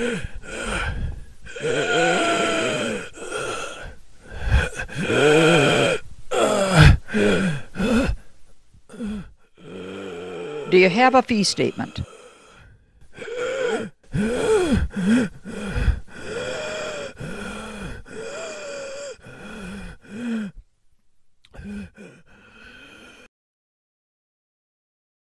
Do you have a fee statement?